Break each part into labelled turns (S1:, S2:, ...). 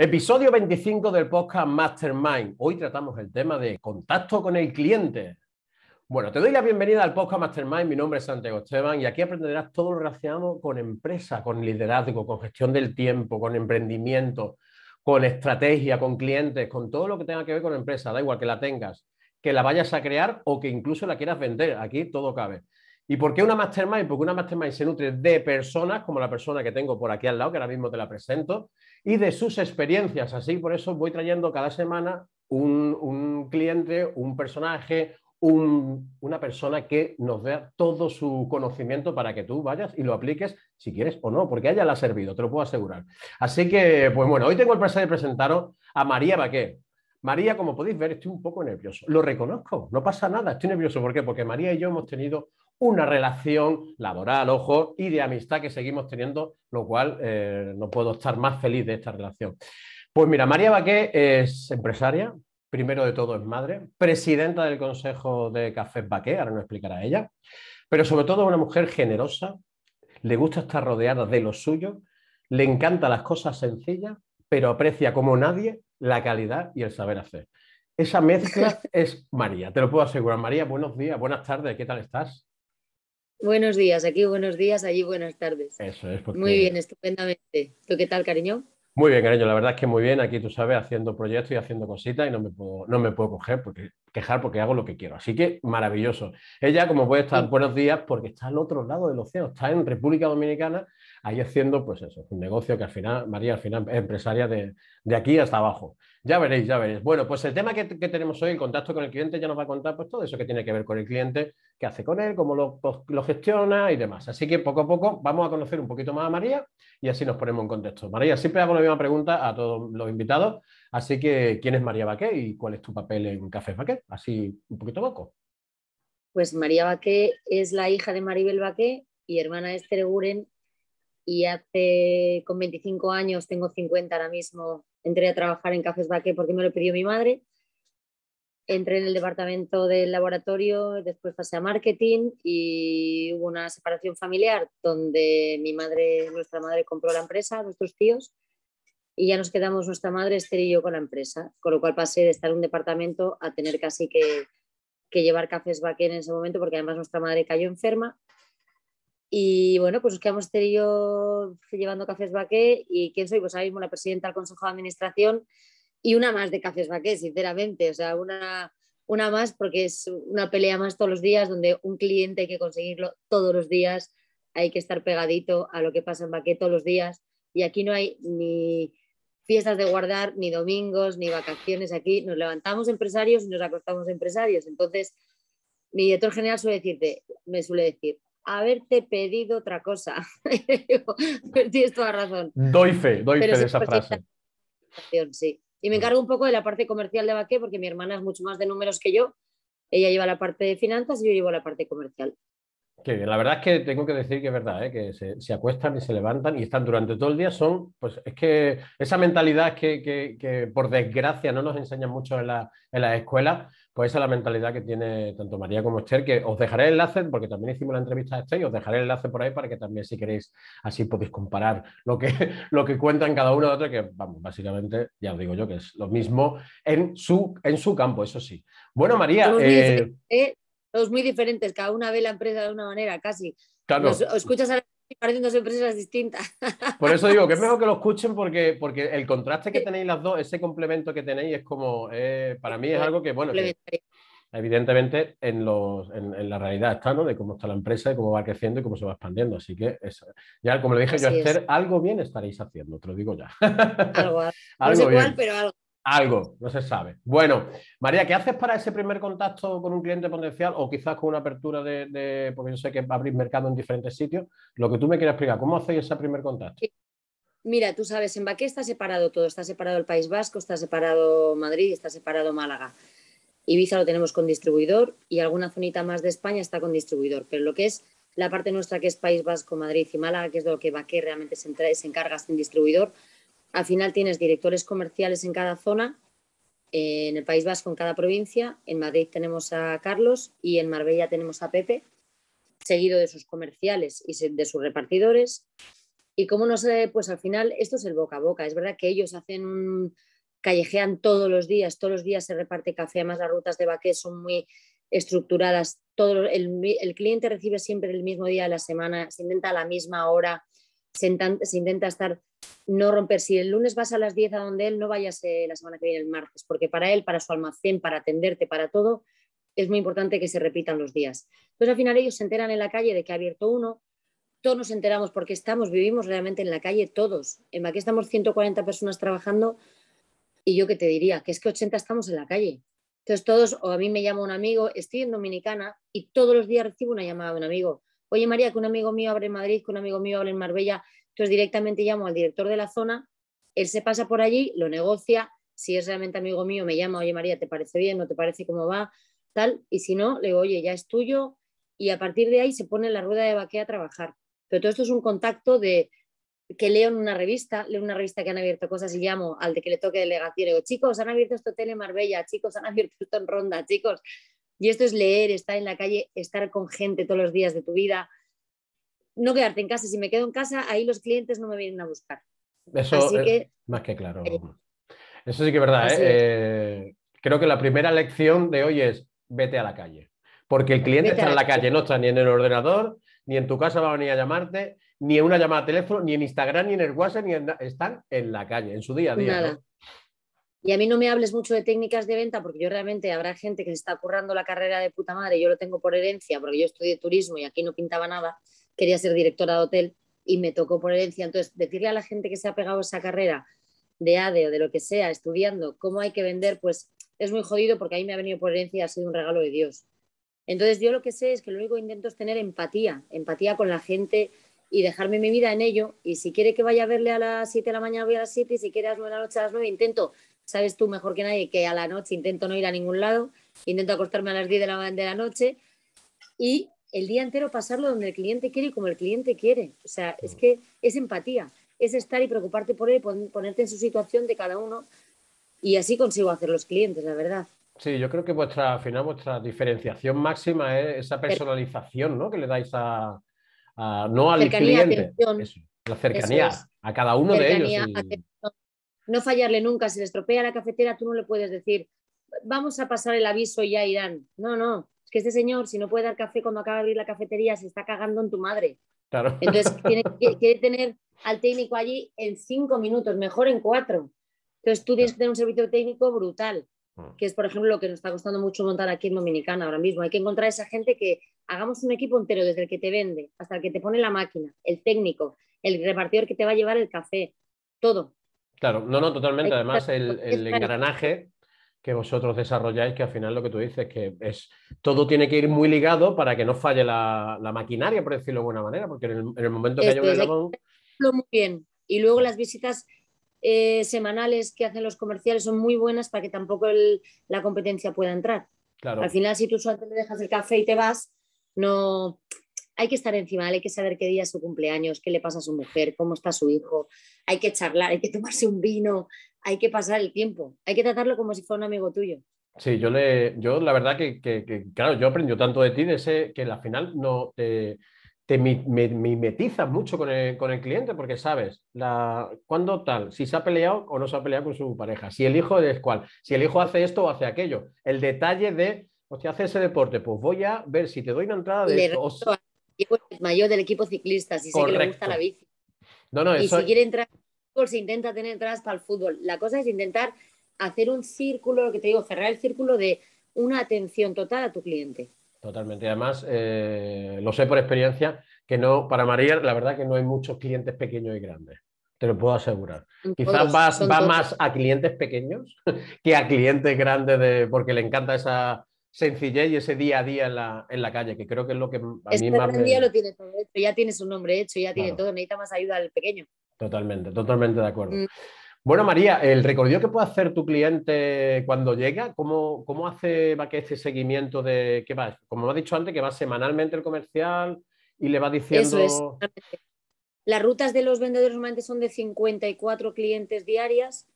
S1: Episodio 25 del podcast Mastermind. Hoy tratamos el tema de contacto con el cliente. Bueno, te doy la bienvenida al podcast Mastermind. Mi nombre es Santiago Esteban y aquí aprenderás todo lo relacionado con empresa, con liderazgo, con gestión del tiempo, con emprendimiento, con estrategia, con clientes, con todo lo que tenga que ver con empresa. Da igual que la tengas, que la vayas a crear o que incluso la quieras vender. Aquí todo cabe. ¿Y por qué una mastermind? Porque una mastermind se nutre de personas, como la persona que tengo por aquí al lado, que ahora mismo te la presento, y de sus experiencias. Así, por eso voy trayendo cada semana un, cliente, un personaje, una persona que nos dé todo su conocimiento para que tú vayas y lo apliques si quieres o no, porque ella le ha servido, te lo puedo asegurar. Así que, pues bueno, hoy tengo el placer de presentaros a María Baqué. María, como podéis ver, estoy un poco nervioso. Lo reconozco, no pasa nada, estoy nervioso. ¿Por qué? Porque María y yo hemos tenido una relación laboral, ojo, y de amistad que seguimos teniendo, lo cual eh, no puedo estar más feliz de esta relación. Pues mira, María Baqué es empresaria, primero de todo es madre, presidenta del Consejo de Café Baqué, ahora nos explicará ella, pero sobre todo una mujer generosa, le gusta estar rodeada de lo suyo, le encantan las cosas sencillas, pero aprecia como nadie la calidad y el saber hacer. Esa mezcla es María, te lo puedo asegurar. María, buenos días, buenas tardes, ¿qué tal estás?
S2: Buenos días, aquí buenos días, allí buenas tardes. Eso es. Porque... Muy bien, estupendamente. ¿Tú qué tal, cariño?
S1: Muy bien, cariño, la verdad es que muy bien. Aquí tú sabes, haciendo proyectos y haciendo cositas y no me puedo, no me puedo coger porque, quejar porque hago lo que quiero. Así que maravilloso. Ella, como puede estar, buenos días, porque está al otro lado del océano, está en República Dominicana, ahí haciendo, pues eso, un negocio que al final, María, al final es empresaria de, de aquí hasta abajo. Ya veréis, ya veréis. Bueno, pues el tema que, tenemos hoy, el contacto con el cliente, ya nos va a contar pues, todo eso que tiene que ver con el cliente, qué hace con él, cómo lo, pues, lo, gestiona y demás. Así que poco a poco vamos a conocer un poquito más a María y así nos ponemos en contexto. María, siempre hago la misma pregunta a todos los invitados, así que ¿quién es María Baqué y cuál es tu papel en Café Baqué? Así un poquito poco.
S2: Pues María Baqué es la hija de Maribel Baqué y hermana de Esther Guren y hace con 25 años, tengo 50 ahora mismo, entré a trabajar en Cafés Baque porque me lo pidió mi madre. Entré en el departamento del laboratorio, después pasé a marketing y hubo una separación familiar donde mi madre, nuestra madre compró la empresa, nuestros tíos, y ya nos quedamos nuestra madre, Esther y yo con la empresa, con lo cual pasé de estar en un departamento a tener casi que, que llevar Cafés Baque en ese momento porque además nuestra madre cayó enferma y bueno, pues nos quedamos yo llevando Cafés Baqué. ¿Y quién soy? Pues ahora mismo la presidenta del Consejo de Administración y una más de Cafés Baqué, sinceramente. O sea, una, una más porque es una pelea más todos los días donde un cliente hay que conseguirlo todos los días. Hay que estar pegadito a lo que pasa en Baqué todos los días. Y aquí no hay ni fiestas de guardar, ni domingos, ni vacaciones. Aquí nos levantamos empresarios y nos acostamos empresarios. Entonces, mi director general suele decirte, me suele decir, haberte pedido otra cosa. Tienes toda razón.
S1: Doy fe, doy fe de esa frase.
S2: Sí. Y me encargo un poco de la parte comercial de Baqué porque mi hermana es mucho más de números que yo. Ella lleva la parte de finanzas y yo llevo la parte comercial.
S1: Qué bien, la verdad es que tengo que decir que es verdad, ¿eh? que se, acuestan y se levantan y están durante todo el día. Son, pues es que esa mentalidad que, que, por desgracia no nos enseñan mucho en la, en la escuela, pues esa es la mentalidad que tiene tanto María como Esther, que os dejaré el enlace, porque también hicimos la entrevista a Esther y os dejaré el enlace por ahí para que también si queréis, así podéis comparar lo que, lo que cuentan cada uno de otro, que vamos, básicamente, ya os digo yo, que es lo mismo en su, en su campo, eso sí. Bueno, María...
S2: Todos, eh, ¿eh? muy diferentes, cada una ve la empresa de una manera, casi. Claro. escuchas a parecen dos empresas distintas.
S1: Por eso digo que es mejor que lo escuchen porque, porque el contraste que tenéis las dos, ese complemento que tenéis es como, eh, para mí es algo que, bueno, evidentemente en, los, en, la realidad está, ¿no? De cómo está la empresa y cómo va creciendo y cómo se va expandiendo. Así que, ya como le dije yo a Esther, algo bien estaréis haciendo, te lo digo ya.
S2: Algo, no sé cuál, pero algo.
S1: Algo, no se sabe. Bueno, María, ¿qué haces para ese primer contacto con un cliente potencial o quizás con una apertura de, porque yo sé que abrís mercado en diferentes sitios? Lo que tú me quieras explicar, ¿cómo hacéis ese primer contacto?
S2: Mira, tú sabes, en Baqué está separado todo, está separado el País Vasco, está separado Madrid, está separado Málaga. Ibiza lo tenemos con distribuidor y alguna zonita más de España está con distribuidor, pero lo que es la parte nuestra que es País Vasco, Madrid y Málaga, que es de lo que Baqué realmente se, se encarga sin distribuidor, al final tienes directores comerciales en cada zona, en el País Vasco en cada provincia, en Madrid tenemos a Carlos y en Marbella tenemos a Pepe, seguido de sus comerciales y de sus repartidores. Y cómo no sé, pues al final esto es el boca a boca. Es verdad que ellos hacen un, callejean todos los días, todos los días se reparte café, además las rutas de Baqué son muy estructuradas, todo el, cliente recibe siempre el mismo día de la semana, se intenta a la misma hora, se, intenta estar, no romper, si el lunes vas a las 10 a donde él, no vayas eh, la semana que viene el martes, porque para él, para su almacén, para atenderte, para todo, es muy importante que se repitan los días. Entonces al final ellos se enteran en la calle de que ha abierto uno, todos nos enteramos porque estamos, vivimos realmente en la calle todos. En Baqué estamos 140 personas trabajando y yo qué te diría, que es que 80 estamos en la calle. Entonces todos, o a mí me llama un amigo, estoy en Dominicana y todos los días recibo una llamada de un amigo. Oye María, que un amigo mío abre en Madrid, que un amigo mío abre en Marbella. Entonces directamente llamo al director de la zona, él se pasa por allí, lo negocia. Si es realmente amigo mío, me llama, oye María, ¿te parece bien? ¿No te parece cómo va? Tal. Y si no, le digo, oye, ya es tuyo. Y a partir de ahí se pone la rueda de vaquea a trabajar. Pero todo esto es un contacto de, que leo en una revista, leo una revista que han abierto cosas y llamo al de que le toque delegación digo, chicos, han abierto esto hotel en Marbella, chicos, han abierto esto en Ronda, chicos. Y esto es leer, estar en la calle, estar con gente todos los días de tu vida. No quedarte en casa. Si me quedo en casa, ahí los clientes no me vienen a buscar.
S1: Eso es más que claro. Eso sí que es verdad. ¿eh? Eh, creo que la primera lección de hoy es vete a la calle. Porque el cliente está en la calle, no está ni en el ordenador, ni en tu casa va a venir a llamarte, ni en una llamada de teléfono, ni en Instagram, ni en el WhatsApp, ni en... están en la calle, en su día a día.
S2: Y a mí no me hables mucho de técnicas de venta, porque yo realmente habrá gente que se está currando la carrera de puta madre, yo lo tengo por herencia, porque yo estudié turismo y aquí no pintaba nada, quería ser directora de hotel y me tocó por herencia. Entonces, decirle a la gente que se ha pegado esa carrera de ADE o de lo que sea, estudiando cómo hay que vender, pues es muy jodido porque a mí me ha venido por herencia y ha sido un regalo de Dios. Entonces, yo lo que sé es que lo único que intento es tener empatía, empatía con la gente, y dejarme mi vida en ello. Y si quiere que vaya a verle a las 7 de la mañana, voy a las 7. Y si quiere a las 9 de la noche, a las 9, intento, sabes tú mejor que nadie, que a la noche intento no ir a ningún lado. Intento acostarme a las 10 de la, de la noche. Y el día entero pasarlo donde el cliente quiere y como el cliente quiere. O sea, es que es empatía, es estar y preocuparte por él, ponerte en su situación de cada uno. Y así consigo hacer los clientes, la verdad.
S1: Sí, yo creo que vuestra, al final, vuestra diferenciación máxima es esa personalización ¿no? que le dais a, no al cliente, la cercanía a cada uno de ellos.
S2: No fallarle nunca, si le estropea la cafetera, tú no le puedes decir, vamos a pasar el aviso y ya irán. No, no, es que este señor, si no puede dar café cuando acaba de abrir la cafetería, se está cagando en tu madre.
S1: Claro.
S2: Entonces, tiene, quiere tener al técnico allí en cinco minutos, mejor en cuatro. Entonces, tú tienes que tener un servicio técnico brutal. Mm. que es, por ejemplo, lo que nos está costando mucho montar aquí en Dominicana ahora mismo. Hay que encontrar esa gente que hagamos un equipo entero, desde el que te vende hasta el que te pone la máquina, el técnico, el repartidor que te va a llevar el café, todo.
S1: Claro, no, no, totalmente. Además, el, el engranaje que vosotros desarrolláis, que al final lo que tú dices, que es todo tiene que ir muy ligado para que no falle la, maquinaria, por decirlo de buena manera, porque en el, momento que haya un
S2: Muy bien. Y luego las visitas eh, semanales que hacen los comerciales son muy buenas para que tampoco la competencia pueda entrar. Al final, si tú le dejas el café y te vas, no hay que estar encima, hay que saber qué día es su cumpleaños, qué le pasa a su mujer, cómo está su hijo, hay que charlar, hay que tomarse un vino, hay que pasar el tiempo, hay que tratarlo como si fuera un amigo tuyo.
S1: Sí, yo le, yo la verdad que, claro, yo aprendí tanto de ti de ese que al final no te, te mimetizas mucho con el, con el, cliente porque sabes la, cuándo tal, si se ha peleado o no se ha peleado con su pareja, si el hijo es cuál, si el hijo hace esto o hace aquello, el detalle de, hostia, hace ese deporte, pues voy a ver si te doy una entrada de
S2: el mayor del equipo ciclista, si sé que le gusta la bici.
S1: No, no,
S2: y si quiere entrar se intenta tener entradas para el fútbol. La cosa es intentar hacer un círculo, lo que te digo, cerrar el círculo de una atención total a tu cliente.
S1: Totalmente. Además, eh, lo sé por experiencia, que no, para María, la verdad que no hay muchos clientes pequeños y grandes. Te lo puedo asegurar. Quizás va más a clientes pequeños que a clientes grandes de, porque le encanta esa sencillez y ese día a día en la, en la calle, que creo que es lo que a mí más
S2: me... día lo tiene todo hecho, ya tiene su nombre hecho, ya tiene todo, necesita más ayuda al pequeño.
S1: Totalmente, totalmente de acuerdo. Mm. Bueno, María, el recorrido que puede hacer tu cliente cuando llega, ¿cómo, cómo hace va que ese seguimiento de qué va? Como me has dicho antes, que va semanalmente el comercial y le va diciendo. Eso es.
S2: Las rutas de los vendedores normalmente son de 54 clientes diarias,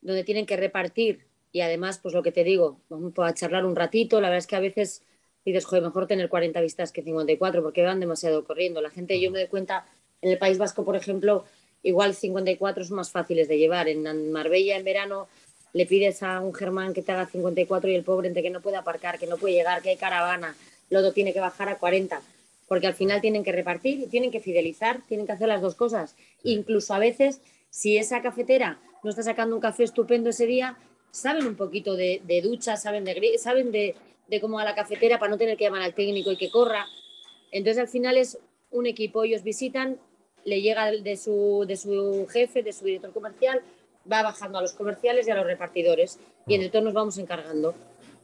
S2: donde tienen que repartir. Y además, pues lo que te digo, vamos a charlar un ratito. La verdad es que a veces dices, joder, mejor tener 40 vistas que 54 porque van demasiado corriendo. La gente, yo me doy cuenta En el País Vasco, por ejemplo, igual 54 son más fáciles de llevar. En Marbella, en verano, le pides a un germán que te haga 54 y el pobre entre que no puede aparcar, que no puede llegar, que hay caravana, luego tiene que bajar a 40, porque al final tienen que repartir, tienen que fidelizar, tienen que hacer las dos cosas. Incluso a veces, si esa cafetera no está sacando un café estupendo ese día, saben un poquito de, ducha, saben, de, saben de, de cómo a la cafetera para no tener que llamar al técnico y que corra. Entonces al final es un equipo, ellos visitan, le llega de su, de su jefe, de su director comercial, va bajando a los comerciales y a los repartidores y entre todos nos vamos encargando.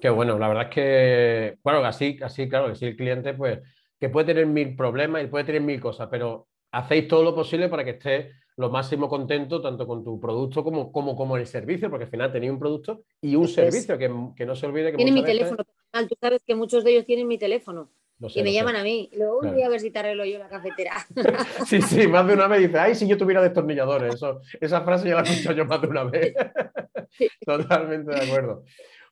S1: Qué bueno, la verdad es que, bueno, así, así, claro, que sí, el cliente, pues, que puede tener mil problemas y puede tener mil cosas, pero hacéis todo lo posible para que esté lo máximo contento tanto con tu producto como, como, como el servicio, porque al final tenéis un producto y un servicio, que, que, no se olvide que...
S2: Tiene mi teléfono, tú sabes que muchos de ellos tienen mi teléfono y me llaman a mí. luego voy a ver si te arreglo yo la cafetera.
S1: sí, sí, más de una vez dice, ay, si yo tuviera destornilladores. Eso, esa frase ya la he escuchado yo más de una vez. Totalmente de acuerdo.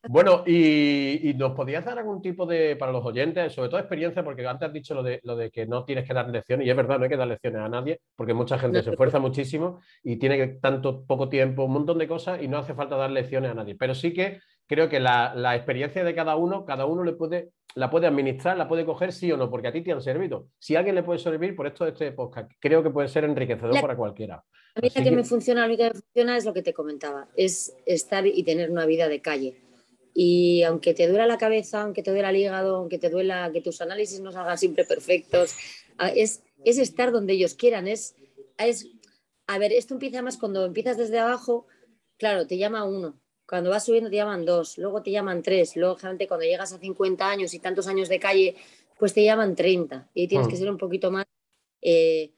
S1: Bueno, y, nos podías dar algún tipo de, para los oyentes, sobre todo experiencia, porque antes has dicho lo de, lo de que no tienes que dar lecciones, y es verdad, no hay que dar lecciones a nadie, porque mucha gente se esfuerza muchísimo y tiene tanto poco tiempo, un montón de cosas, y no hace falta dar lecciones a nadie. Pero sí que creo que la, experiencia de cada uno, cada uno le puede, la puede administrar, la puede coger sí o no, porque a ti te han servido. Si a alguien le puede servir por esto de este podcast, creo que puede ser enriquecedor para cualquiera.
S2: A mí que, me funciona, a mí que me funciona es lo que te comentaba, es estar y tener una vida de calle. Y aunque te duela la cabeza, aunque te duela el hígado, aunque te duela que tus análisis no salgan siempre perfectos, es, es estar donde ellos quieran. Es, es, a ver, esto empieza más cuando empiezas desde abajo, claro, te llama uno, cuando vas subiendo te llaman dos, luego te llaman tres, luego generalmente cuando llegas a 50 años y tantos años de calle, pues te llaman 30 y tienes que mm. ser un poquito más, eh,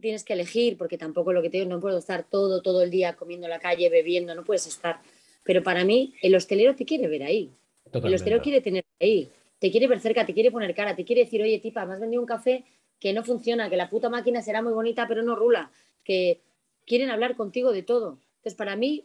S2: tienes que elegir porque tampoco lo que te digo, no puedo estar todo, todo el día comiendo en la calle, bebiendo, no puedes estar. Pero para mí el hostelero te quiere ver ahí, el hostelero quiere tener ahí, te quiere ver cerca, te quiere poner cara, te quiere decir, oye tipa, me has vendido un café que no funciona, que la puta máquina será muy bonita pero no rula, que quieren hablar contigo de todo. Entonces para mí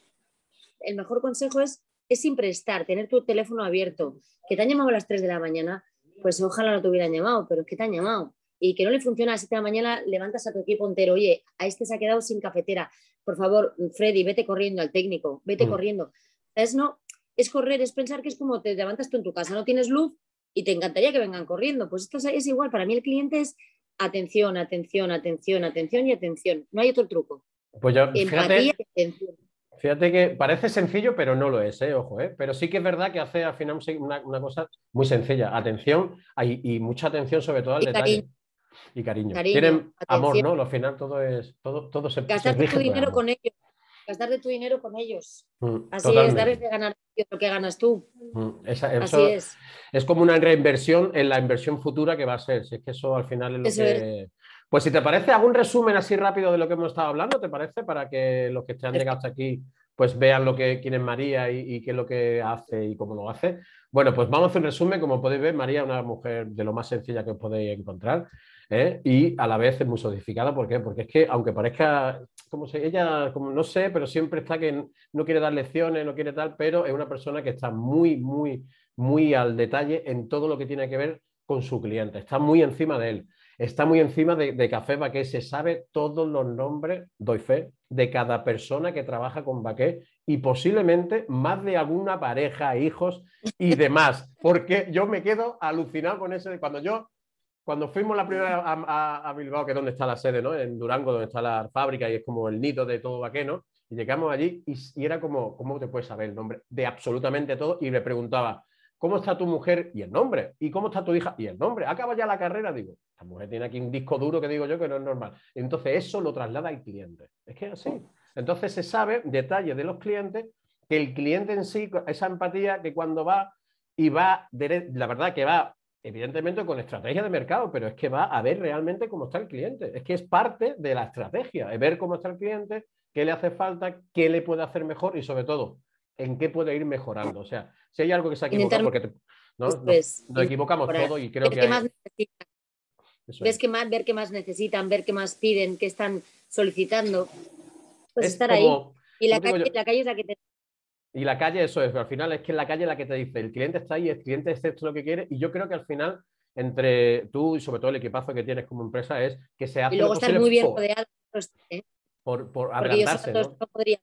S2: el mejor consejo es, es siempre estar, tener tu teléfono abierto. Que te han llamado a las 3 de la mañana, pues ojalá no te hubieran llamado, pero es que te han llamado. Y que no le funciona a las 7 de la mañana, levantas a tu equipo entero, oye, a este se ha quedado sin cafetera. Por favor, Freddy, vete corriendo al técnico, vete mm. corriendo. Es no, es correr, es pensar que es como te levantas tú en tu casa, no tienes luz y te encantaría que vengan corriendo. Pues esto es igual, para mí el cliente es atención, atención, atención, atención y atención. No hay otro truco.
S1: Pues yo, fíjate, Fíjate que parece sencillo, pero no lo es, ¿eh? ojo, ¿eh? pero sí que es verdad que hace al final una, cosa muy sencilla. Atención y mucha atención sobre todo al detalle. Y cariño. Tienen amor, ¿no? Al final todo es, todo, todo se
S2: Gastarte tu dinero con ellos. Gastarte tu dinero con ellos. Mm, Así es, darles de ganar lo que ganas tú.
S1: Mm, Así es. Es como una reinversión en la inversión futura que va a ser. Si es que eso al final es lo que. Pues si te parece, hago un resumen así rápido de lo que hemos estado hablando, ¿te parece? Para que los que estén llegado hasta aquí pues vean lo que quién es María y, qué es lo que hace y cómo lo hace. Bueno, pues vamos a hacer un resumen. Como podéis ver, María es una mujer de lo más sencilla que os podéis encontrar ¿eh? y a la vez es muy sodificada. ¿Por qué? Porque es que, aunque parezca, como se, ella, como no sé, pero siempre está que no quiere dar lecciones, no quiere tal, pero es una persona que está muy, muy, muy al detalle en todo lo que tiene que ver con su cliente. Está muy encima de él está muy encima de, Café Baqué, se sabe todos los nombres, doy fe, de cada persona que trabaja con Baqué y posiblemente más de alguna pareja, hijos y demás, porque yo me quedo alucinado con eso de cuando yo, cuando fuimos la primera a, a, Bilbao, que es donde está la sede, ¿no? En Durango, donde está la fábrica y es como el nido de todo Baqué, ¿no? Y llegamos allí y, y era como, ¿cómo te puedes saber el nombre? De absolutamente todo y le preguntaba, ¿Cómo está tu mujer? Y el nombre. ¿Y cómo está tu hija? Y el nombre. Acaba ya la carrera, digo. Esta mujer tiene aquí un disco duro que digo yo que no es normal. Entonces eso lo traslada al cliente. Es que es así. Entonces se sabe detalles de los clientes que el cliente en sí, esa empatía que cuando va y va, la verdad que va evidentemente con estrategia de mercado, pero es que va a ver realmente cómo está el cliente. Es que es parte de la estrategia, es ver cómo está el cliente, qué le hace falta, qué le puede hacer mejor y sobre todo, en qué puede ir mejorando. O sea, si hay algo que se ha equivocado, porque ¿no? nos, equivocamos todo y creo que... Hay... Más
S2: Ves que más, ver qué más necesitan, ver qué más piden, qué están solicitando. Pues estar ahí. Y la calle, la calle es la que te
S1: y la calle, eso es, pero al final es que la calle es la que te dice, el cliente está ahí, el cliente es esto lo que quiere, y yo creo que al final entre tú y sobre todo el equipazo que tienes como empresa es que se hace
S2: y luego estar muy bien rodeado ¿eh?
S1: por, por.
S2: ¿no? podría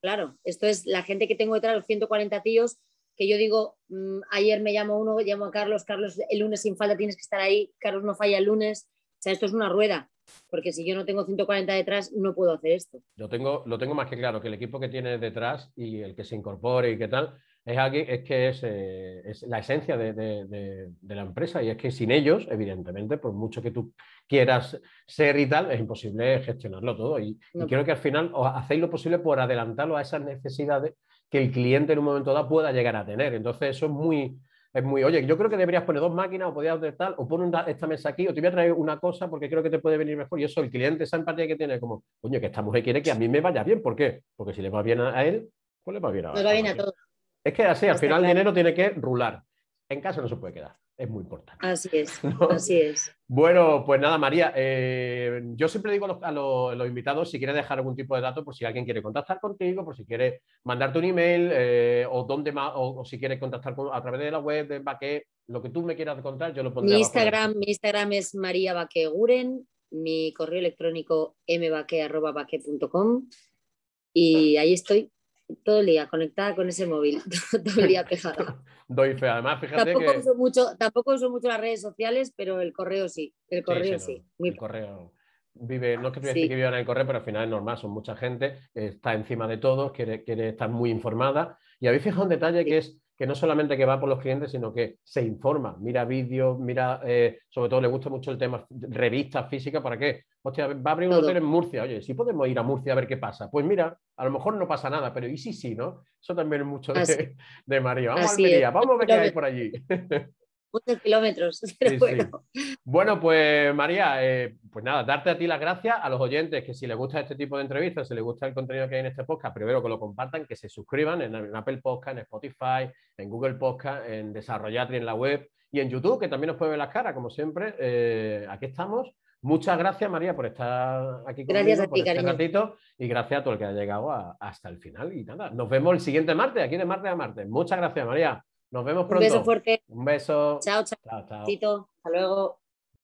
S2: claro. Esto es la gente que tengo detrás, los 140 tíos, que yo digo, mm, ayer me llamo uno, llamo a Carlos, Carlos, el lunes sin falta tienes que estar ahí, Carlos no falla el lunes. O sea, esto es una rueda, porque si yo no tengo 140 detrás, no puedo hacer esto.
S1: Yo tengo, lo tengo más que claro, que el equipo que tienes detrás y el que se incorpore y qué tal, es, aquí, es que es, eh, es la esencia de, de, de, la empresa y es que sin ellos, evidentemente, por mucho que tú quieras ser y tal, es imposible gestionarlo todo. Y, y creo que al final os hacéis lo posible por adelantarlo a esas necesidades que el cliente en un momento dado pueda llegar a tener. Entonces eso es muy, es muy, oye, yo creo que deberías poner dos máquinas o podías hacer tal, o pon esta mesa aquí, o te voy a traer una cosa porque creo que te puede venir mejor. Y eso, el cliente, esa empatía que tiene, como, coño, que esta mujer quiere que a mí me vaya bien. ¿Por qué? Porque si le va bien a él, pues le va bien a,
S2: bien a todos.
S1: Es que así, al final el dinero tiene que rular. En casa no se puede quedar. Es muy importante.
S2: Así es, así es.
S1: Bueno, pues nada, María, eh, yo siempre digo a, los, invitados si quieres dejar algún tipo de dato por si alguien quiere contactar contigo, por si quiere mandarte un email eh, o, dónde o, si quieres contactar a través de la web de Baque, lo que tú me quieras contar, yo lo pondré.
S2: Mi Instagram, mi Instagram es María Guren, mi correo electrónico mbaque.com y ahí estoy todo el día conectada con ese móvil, todo el día pegada.
S1: Doy fe, además, fíjate
S2: tampoco
S1: que...
S2: Uso mucho, tampoco uso mucho las redes sociales, pero el correo sí, el correo sí.
S1: el correo vive, no es que te decir que vivan en el correo, pero al final es normal, son mucha gente, está encima de todos, quiere, quiere estar muy informada. Y habéis fijado un detalle que es que no solamente que va por los clientes, sino que se informa, mira vídeos, mira, eh, sobre todo le gusta mucho el tema revistas físicas, ¿para qué? Hostia, va a abrir un hotel en Murcia, oye, si podemos ir a Murcia a ver qué pasa. Pues mira, a lo mejor no pasa nada, pero y sí, sí, ¿no? Eso también es mucho de, de María. Vamos a Almería, vamos a ver qué hay por allí.
S2: muchos kilómetros.
S1: bueno. pues María, eh, pues nada, darte a ti las gracias a los oyentes que si les gusta este tipo de entrevistas, si les gusta el contenido que hay en este podcast, primero que lo compartan, que se suscriban en, Apple Podcast, en Spotify, en Google Podcast, en Desarrollatri en la web y en YouTube, que también nos puede ver las caras, como siempre. Eh, aquí estamos. Muchas gracias, María, por estar aquí conmigo
S2: gracias a ti,
S1: por este ratito y gracias a todo el que ha llegado hasta el final. Y nada, nos vemos el siguiente martes, aquí de martes a martes. Muchas gracias, María. Nos vemos pronto.
S2: Un beso fuerte.
S1: Un beso.
S2: Chao, chao. chao, chao. Hasta luego.